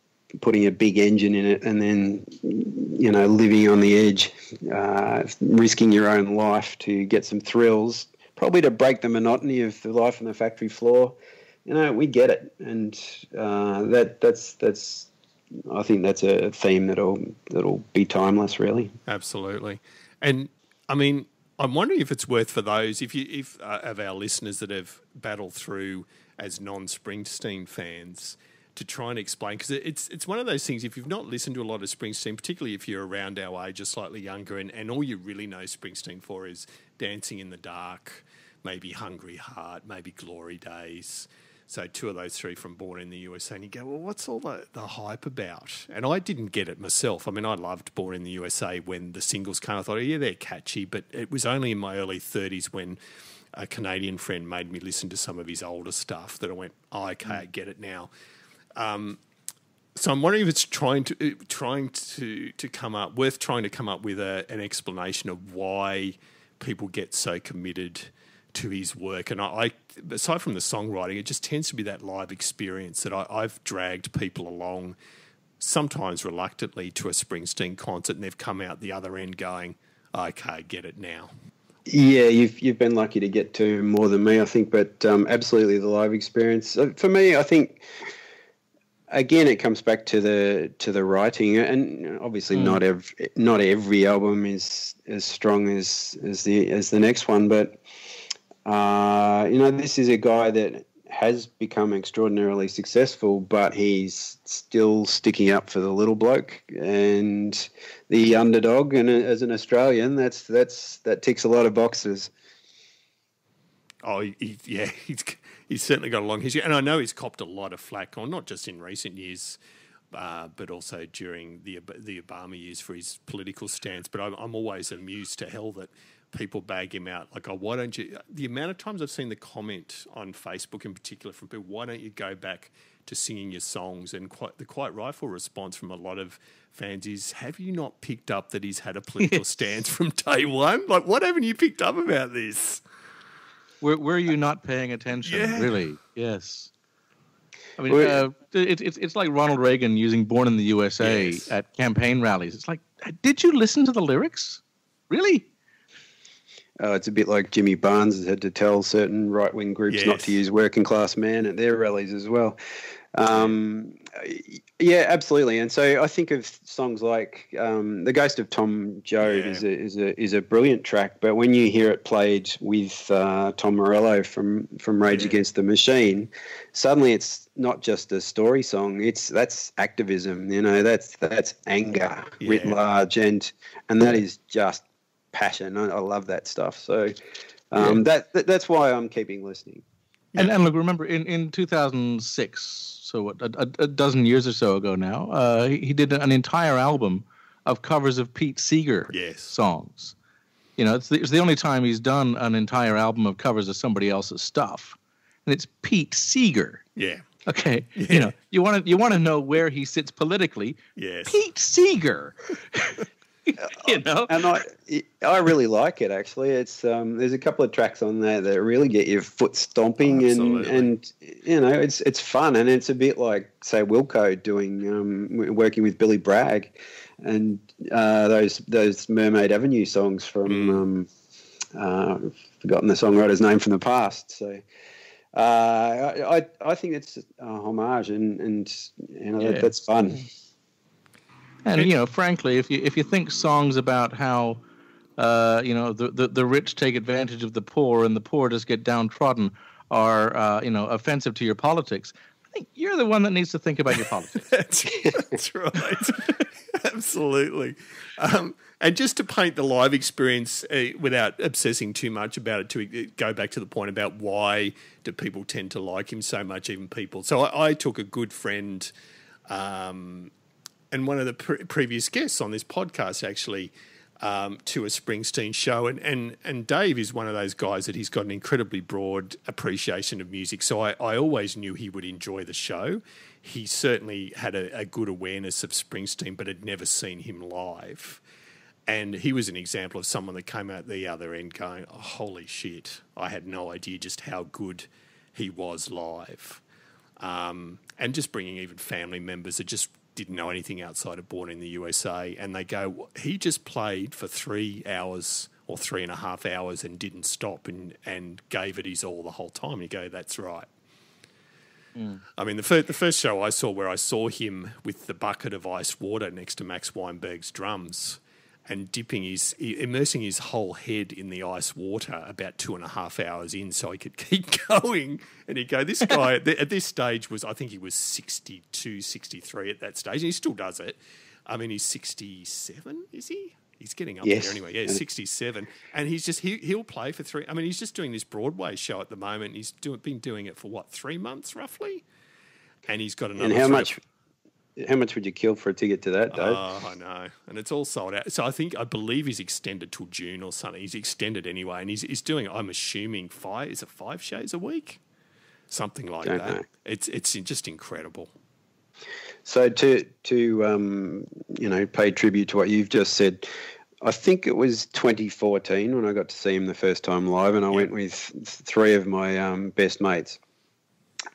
putting a big engine in it and then you know living on the edge, uh, risking your own life to get some thrills, probably to break the monotony of the life on the factory floor. You know, we get it, and uh, that that's that's. I think that's a theme that'll that'll be timeless, really. Absolutely, and I mean, I'm wondering if it's worth for those if you if uh, of our listeners that have battled through as non-Springsteen fans to try and explain because it's it's one of those things. If you've not listened to a lot of Springsteen, particularly if you're around our age or slightly younger, and, and all you really know Springsteen for is Dancing in the Dark, maybe Hungry Heart, maybe Glory Days. So two of those three from Born in the USA, and you go, well, what's all the, the hype about? And I didn't get it myself. I mean, I loved Born in the USA when the singles came. I thought, oh, yeah, they're catchy, but it was only in my early 30s when a Canadian friend made me listen to some of his older stuff that I went, oh, okay, I get it now. Um, so I'm wondering if it's trying to trying to to come up worth trying to come up with a, an explanation of why people get so committed to his work. And I, I, aside from the songwriting, it just tends to be that live experience that I, I've dragged people along, sometimes reluctantly, to a Springsteen concert, and they've come out the other end going, "Okay, get it now." Yeah, you've you've been lucky to get to more than me, I think. But um, absolutely, the live experience uh, for me, I think again, it comes back to the to the writing, and obviously mm. not every not every album is as strong as as the as the next one, but uh, you know, this is a guy that has become extraordinarily successful, but he's still sticking up for the little bloke and the underdog. And as an Australian, that's that's that ticks a lot of boxes. Oh, he, yeah, he's he's certainly got a long history, and I know he's copped a lot of flack, on not just in recent years, uh, but also during the the Obama years for his political stance. But I'm, I'm always amused to hell that people bag him out. Like, oh, why don't you? The amount of times I've seen the comment on Facebook, in particular, from people, why don't you go back to singing your songs? And quite the quite rightful response from a lot of fans is, have you not picked up that he's had a political stance from day one? Like, what haven't you picked up about this? Were, were you not paying attention? Yeah. Really? Yes. I mean, uh, it, it's it's like Ronald Reagan using "Born in the USA" yes. at campaign rallies. It's like, did you listen to the lyrics? Really? Uh, it's a bit like Jimmy Barnes has had to tell certain right wing groups yes. not to use working class man at their rallies as well. Um, yeah, absolutely. And so I think of songs like um, "The Ghost of Tom Joad" yeah. is, a, is a is a brilliant track. But when you hear it played with uh, Tom Morello from from Rage yeah. Against the Machine, suddenly it's not just a story song. It's that's activism. You know, that's that's anger yeah. writ large, and and that is just passion. I, I love that stuff. So um, yeah. that, that, that's why I'm keeping listening. And, and look, remember in, in 2006, so what, a, a dozen years or so ago now, uh, he, he, did an entire album of covers of Pete Seeger yes. songs. You know, it's the, it's the only time he's done an entire album of covers of somebody else's stuff, and it's Pete Seeger. Yeah. Okay. Yeah. You know, you want to you want to know where he sits politically. Yes. Pete Seeger. you know, and I I really like it actually. It's um, there's a couple of tracks on there that really get your foot stomping and and you know it's it's fun and it's a bit like say Wilco doing um, working with Billy Bragg and uh, those those Mermaid Avenue songs from mm. um, uh, forgotten the songwriter's name from the past. So. Uh, I I think it's a homage and and you know yeah. that, that's fun. And you know, frankly, if you if you think songs about how uh, you know the, the, the rich take advantage of the poor and the poor just get downtrodden are uh, you know offensive to your politics, I think you're the one that needs to think about your politics. that's, that's right, absolutely. Um, and just to paint the live experience uh, without obsessing too much about it, to go back to the point about why do people tend to like him so much, even people. So I, I took a good friend. Um, and one of the pre- previous guests on this podcast actually um, to a Springsteen show, and, and and Dave is one of those guys that he's got an incredibly broad appreciation of music. So I, I always knew he would enjoy the show. He certainly had a, a good awareness of Springsteen, but had never seen him live. And he was an example of someone that came out the other end going, oh, "Holy shit! I had no idea just how good he was live." Um, and just bringing even family members that just didn't know anything outside of Born in the USA, and they go, he just played for three hours or three and a half hours and didn't stop and, and gave it his all the whole time. You go, that's right. Hmm. I mean, the first, the first show I saw where I saw him with the bucket of ice water next to Max Weinberg's drums and dipping his, immersing his whole head in the ice water about two and a half hours in so he could keep going. And he'd go, this guy at, th- at this stage was, I think he was 62, 63 at that stage, and he still does it. I mean, he's 67, is he? He's getting up Yes. there anyway. Yeah, 67. And he's just, he, he'll play for three. I mean, he's just doing this Broadway show at the moment. He's do, been doing it for what, three months roughly? And he's got another. And how much? How much would you kill for a ticket to that, Dave? Oh, I know. And it's all sold out. So I think, I believe he's extended till June or something. He's extended anyway. And he's, he's doing, I'm assuming, five, is it five shows a week? Something like Don't that. know. It's, it's just incredible. So to to um, you know pay tribute to what you've just said, I think it was 2014 when I got to see him the first time live, and I went with three of my um, best mates.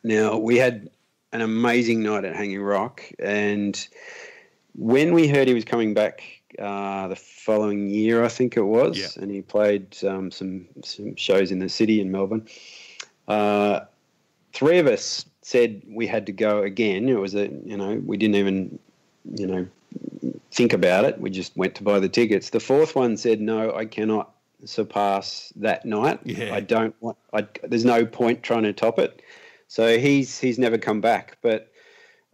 Now we had an amazing night at Hanging Rock, and when we heard he was coming back uh, the following year, I think it was, Yeah. and he played um, some some shows in the city in Melbourne. Uh, three of us said we had to go again. It was a you know we didn't even you know think about it. We just went to buy the tickets. The fourth one said no, I cannot surpass that night. Yeah. I don't want. I, there's no point trying to top it. So he's he's never come back. But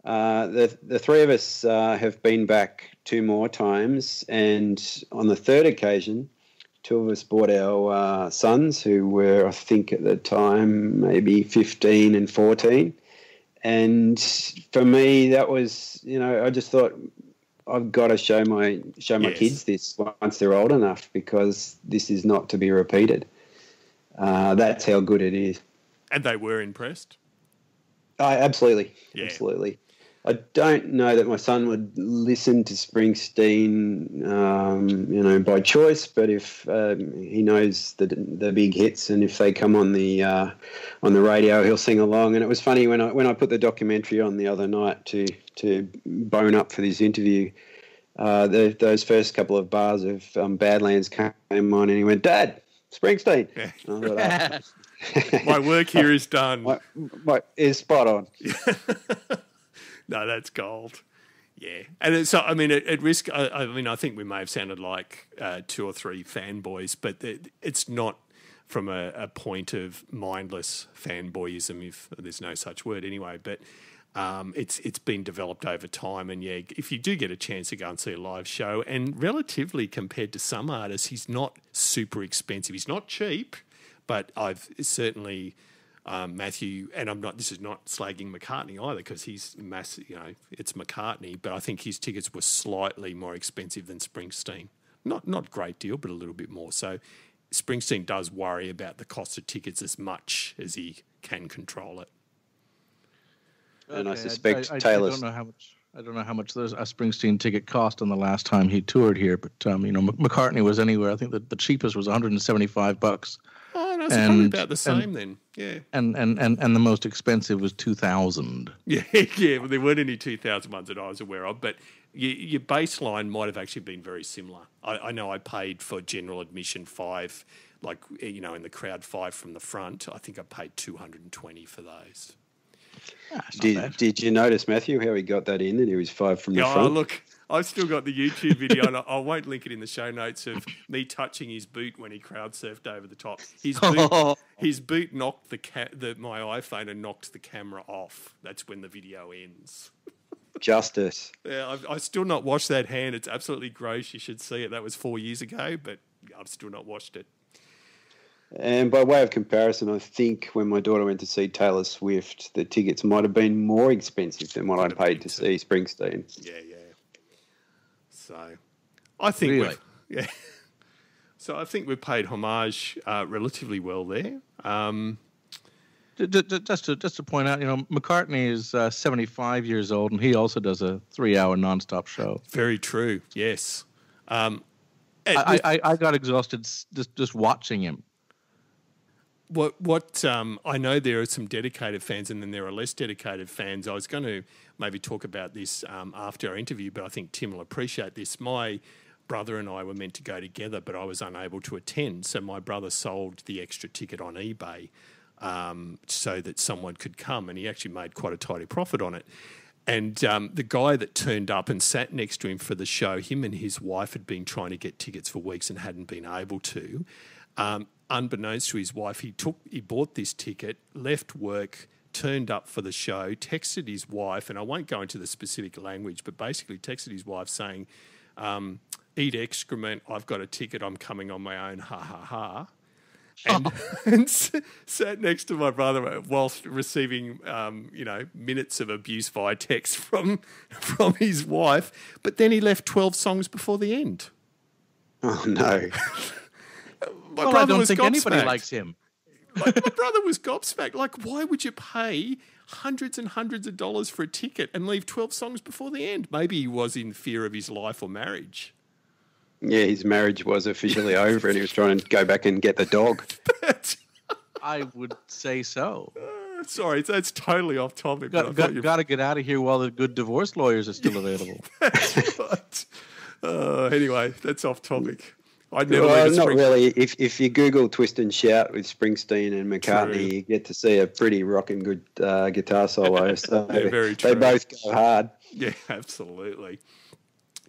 uh, the the three of us uh, have been back two more times, and on the third occasion, two of us brought our uh, sons, who were I think at the time maybe fifteen and fourteen. And for me, that was you know I just thought I've got to show my show my Yes. kids this once they're old enough because this is not to be repeated. Uh, that's how good it is. And they were impressed. I absolutely, Yeah. absolutely. I don't know that my son would listen to Springsteen, um, you know, by choice. But if um, he knows the the big hits, and if they come on the uh, on the radio, he'll sing along. And it was funny when I when I put the documentary on the other night to to bone up for this interview. Uh, the, those first couple of bars of um, Badlands came on, and he went, "Dad, Springsteen." Yeah. And I thought. My work here is done. my, my, is spot on. no, that's gold. Yeah, and so I mean, at, at risk, I, I mean, I think we may have sounded like uh, two or three fanboys, but it, it's not from a, a point of mindless fanboyism, if there's no such word anyway. But um, it's it's been developed over time, and yeah, if you do get a chance to go and see a live show, and relatively compared to some artists, he's not super expensive. He's not cheap, but I've certainly um, Matthew, and I'm not. This is not slagging McCartney either, because he's massive. You know, it's McCartney, but I think his tickets were slightly more expensive than Springsteen. Not not great deal, but a little bit more. So Springsteen does worry about the cost of tickets as much as he can control it. And I suspect I, I, Taylor's- I don't know how much. I don't know how much those a Springsteen ticket cost on the last time he toured here, but um, you know McCartney was anywhere. I think that the cheapest was 175 bucks, Oh, no, it's probably And- about the same then. Yeah, and and and and the most expensive was 2,000. yeah, yeah. Well, there weren't any 2000 ones that I was aware of, but your, your baseline might have actually been very similar. I, I know I paid for general admission five, like you know, in the crowd five from the front. I think I paid 220 for those. Ah, Did, did you notice, Matthew, how he got that in? That he was five from the oh, front. look, I've still got the YouTube video, and I, I won't link it in the show notes of me touching his boot when he crowd surfed over the top. His boot, his boot knocked the, ca- the my iPhone and knocked the camera off. That's when the video ends. Justice. Yeah, I've, I've still not washed that hand. It's absolutely gross. You should see it. That was four years ago, but I've still not washed it. And by way of comparison, I think when my daughter went to see Taylor Swift, the tickets might have been more expensive than what I paid to see Springsteen. Yeah, yeah. So, I think Really? we've yeah. So I think we've paid homage uh, relatively well there. Um, Ju- ju- ju- Just to just to point out, you know, McCartney is uh, 75 years old, and he also does a three-hour nonstop show. very true. Yes. Um, I, I, I got exhausted just just watching him. What what um, I know there are some dedicated fans, and then there are less dedicated fans. I was going to maybe talk about this um, after our interview, but I think Tim will appreciate this. My brother and I were meant to go together, but I was unable to attend, so my brother sold the extra ticket on eBay um, so that someone could come, and he actually made quite a tidy profit on it. And um, the guy that turned up and sat next to him for the show, him and his wife had been trying to get tickets for weeks and hadn't been able to. Um, unbeknownst to his wife, he took he bought this ticket, left work, turned up for the show, texted his wife, and I won't go into the specific language, but basically texted his wife saying, um, "Eat excrement. I've got a ticket. I'm coming on my own. Ha ha ha." And, and sat next to my brother whilst receiving, um, you know, minutes of abuse via text from from his wife. But then he left twelve songs before the end. Oh no. My well, I brother don't was think anybody likes him. Like, my brother was gobsmacked. Like, why would you pay hundreds and hundreds of dollars for a ticket and leave 12 songs before the end? Maybe he was in fear of his life or marriage. Yeah, his marriage was officially over, and he was trying to go back and get the dog. But, I would say so. uh, sorry, that's totally off topic. but I Got, got, you- got to get out of here while the good divorce lawyers are still available. That's right. Uh, anyway, that's off topic. I'd never Well, not really. If if you Google "twist and shout" with Springsteen and McCartney, True. you get to see a pretty rocking good uh, guitar solo. So Yeah, very true. they both go hard. Yeah, absolutely.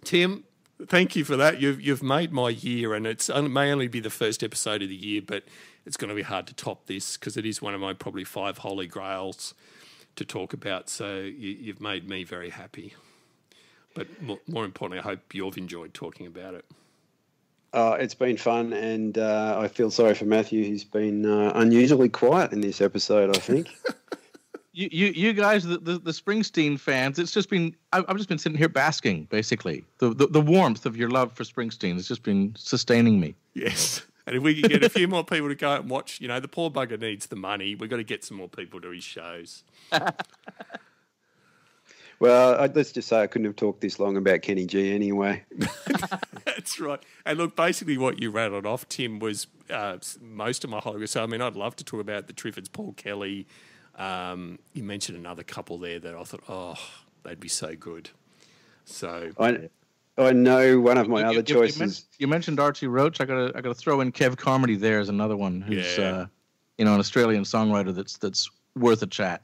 Tim, thank you for that. You've you've made my year, and it's it may only be the first episode of the year, but it's going to be hard to top this because it is one of my probably five holy grails to talk about. So you, you've made me very happy. But more, more importantly, I hope you've enjoyed talking about it. Uh, it's been fun, and uh, I feel sorry for Matthew. He's been uh, unusually quiet in this episode. I think. you, you, you guys, the, the, the Springsteen fans, it's just been, I, I've just been sitting here basking, basically. The, the, the warmth of your love for Springsteen has just been sustaining me. Yes. And if we can get a few more people to go out and watch, you know, the poor bugger needs the money. We've got to get some more people to his shows. well, I, let's just say I couldn't have talked this long about Kenny G anyway. That's right. And look, basically, what you rattled off, Tim, was uh, most of my Hollywood. So, I mean, I'd love to talk about the Triffids, Paul Kelly. Um, you mentioned another couple there that I thought, oh, they'd be so good. So, I I know one of my You- other you- you choices. You, mentioned Archie Roach. I gotta, I gotta throw in Kev Carmody there as another one who's, Yeah. uh, you know, an Australian songwriter that's that's worth a chat.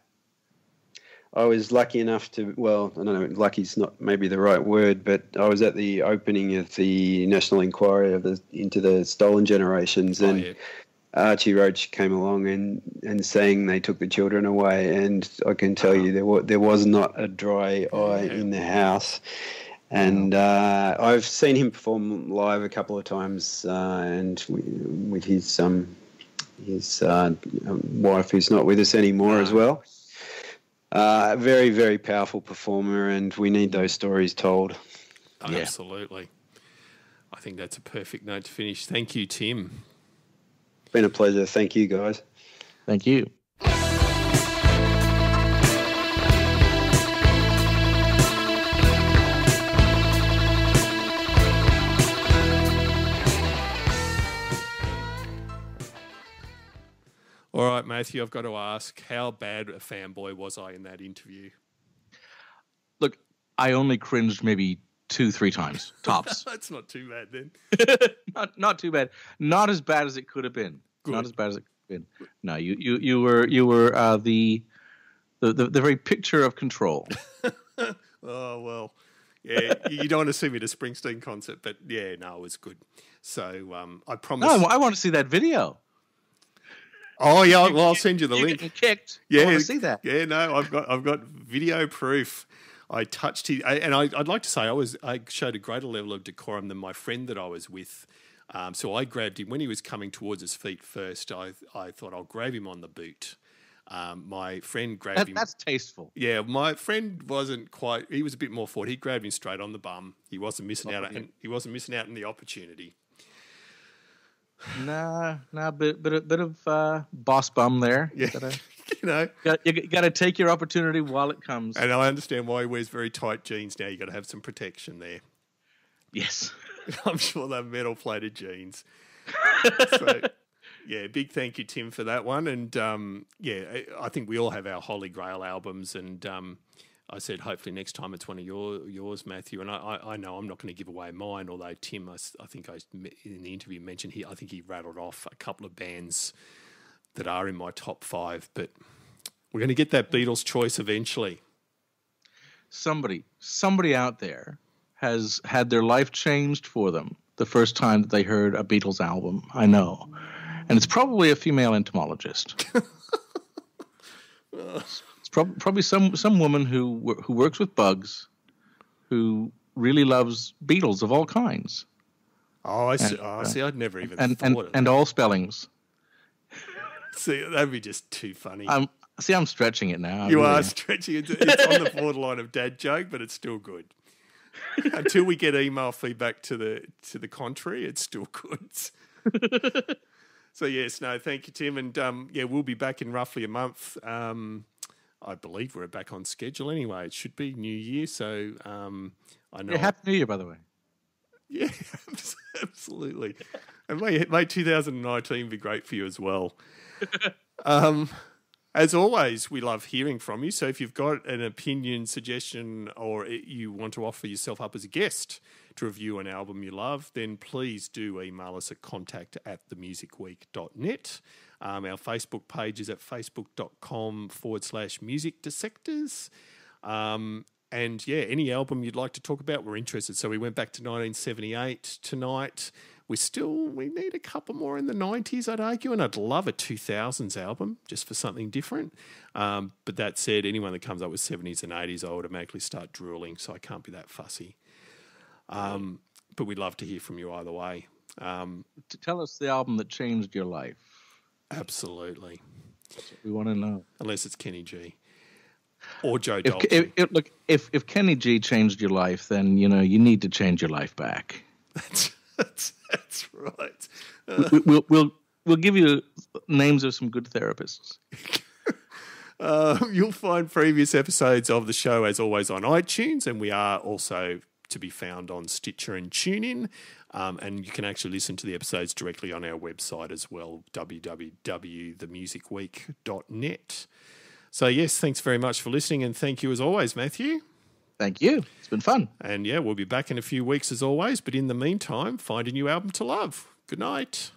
I was lucky enough to, well, I don't know, lucky's not maybe the right word, but I was at the opening of the National Inquiry of the, into the Stolen Generations, oh, and yeah. Archie Roach came along and, and saying they took the children away, and I can tell you there was, there was not a dry eye in the house. And uh, I've seen him perform live a couple of times, uh, and with his um, his uh, wife, who's not with us anymore, as well. Uh, very, very powerful performer, and we need those stories told. Oh, Yeah. Absolutely. I think that's a perfect note to finish. Thank you, Tim. Been a pleasure. Thank you, guys. Thank you. All right, Matthew, I've got to ask, how bad a fanboy was I in that interview? Look, I only cringed maybe two, three times tops. That's not too bad then. not not too bad. Not as bad as it could have been. Good. Not as bad as it could have been. No, you you you were you were uh, the, the the the very picture of control. Oh well, yeah. you don't want to see me at a Springsteen concert, but yeah, no, it was good. So um, I promise. No, I, I want to see that video. Oh yeah, well I'll send you the You're link. kicked. Yeah, I see that. Yeah, no, I've got I've got video proof. I touched his, and I, I'd like to say I was I showed a greater level of decorum than my friend that I was with. Um, so I grabbed him when he was coming towards his feet first. I I thought I'll grab him on the boot. Um, my friend grabbed That, him. that's tasteful. Yeah, my friend wasn't quite. He was a bit more forward. He grabbed him straight on the bum. He wasn't missing out, yeah. and he wasn't missing out on the opportunity. Nah, nah, bit bit of, bit of uh, boss bum there. Yeah, Gotta, you know. got, you got to take your opportunity while it comes. And I understand why he wears very tight jeans now. You got to have some protection there. yes. I'm sure they're metal plated jeans. so, Yeah, big thank you, Tim, for that one. And um, yeah, I- I think we all have our Holy Grail albums. And um, I said, hopefully next time it's one of your yours, Matthew. And I, I, I know I'm not going to give away mine, although Tim, I think I in the interview mentioned he, I think he rattled off a couple of bands that are in my top five. But we're going to get that Beatles choice eventually. Somebody, somebody out there has had their life changed for them the first time that they heard a Beatles album. I know, and it's probably a female entomologist. it's prob- probably some some woman who who works with bugs, who really loves beetles of all kinds Oh, I see. And, oh, uh, see, I'd never even and thought and, and all spellings. See, that'd be just too funny. I'm see, I'm stretching it now. I You really are stretching it. It's on the borderline of dad joke, but it's still good. Until we get email feedback to the to the contrary, it's still good. so yes, no, thank you, Tim, and um, yeah, we'll be back in roughly a month. Um, I believe we're back on schedule anyway. It should be New Year, so um, I know. Yeah, Happy New Year, by the way. Yeah, absolutely. And may, may 2019 be great for you as well. um, as always, we love hearing from you. So if you've got an opinion, suggestion, or you want to offer yourself up as a guest to review an album you love, then please do email us at contact at themusicweek.net. Um, our Facebook page is at facebook.com forward slash music dissectors. Um, and yeah, any album you'd like to talk about, we're interested. So we went back to 1978 tonight. We still we need a couple more in the 90s, I'd argue, and I'd love a 2000s album just for something different. Um, but that said, anyone that comes up with 70s and 80s, I automatically start drooling, so I can't be that fussy. Um, but we'd love to hear from you either way. Um, To tell us the album that changed your life. Absolutely, We want to know. unless it's Kenny G or Joe If, Dalton. if, if look, if if Kenny G changed your life, then you know you need to change your life back. that's, that's, that's right. we, we'll we'll we'll give you names of some good therapists. Uh, you'll find previous episodes of the show, as always, on iTunes, and we are also to be found on Stitcher and TuneIn. Um, and you can actually listen to the episodes directly on our website as well, www.themusicweek.net. So, yes, thanks very much for listening, and thank you as always, Matthew. Thank you. It's been fun. And yeah, we'll be back in a few weeks as always, but in the meantime, find a new album to love. Good night.